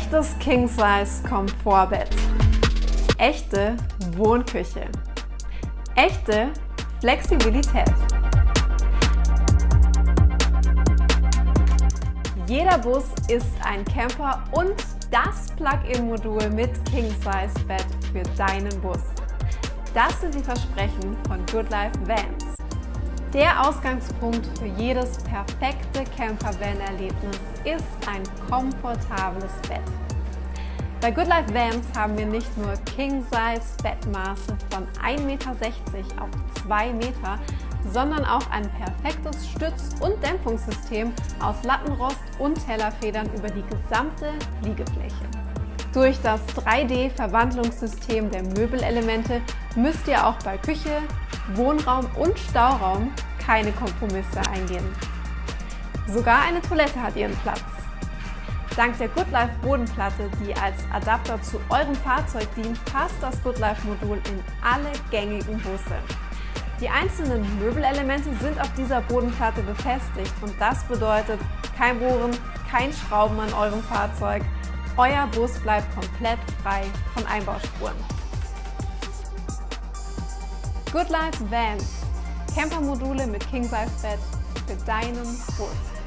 Echtes King-Size Komfortbett. Echte Wohnküche. Echte Flexibilität. Jeder Bus ist ein Camper und das Plug-in-Modul mit King-Size-Bett für deinen Bus. Das sind die Versprechen von Good Life Vans. Der Ausgangspunkt für jedes perfekte Camper-Van-Erlebnis ist ein komfortables Bett. Bei Good Life Vans haben wir nicht nur King-Size-Bettmaße von 1,60 Meter auf 2 Meter, sondern auch ein perfektes Stütz- und Dämpfungssystem aus Lattenrost und Tellerfedern über die gesamte Liegefläche. Durch das 3D-Verwandlungssystem der Möbelelemente müsst ihr auch bei Küche, Wohnraum und Stauraum keine Kompromisse eingehen. Sogar eine Toilette hat ihren Platz. Dank der GoodLife Bodenplatte, die als Adapter zu eurem Fahrzeug dient, passt das GoodLife Modul in alle gängigen Busse. Die einzelnen Möbelelemente sind auf dieser Bodenplatte befestigt und das bedeutet kein Bohren, kein Schrauben an eurem Fahrzeug. Euer Bus bleibt komplett frei von Einbauspuren. Good Life Vans. Campermodule mit King Size Bett für deinen Bus.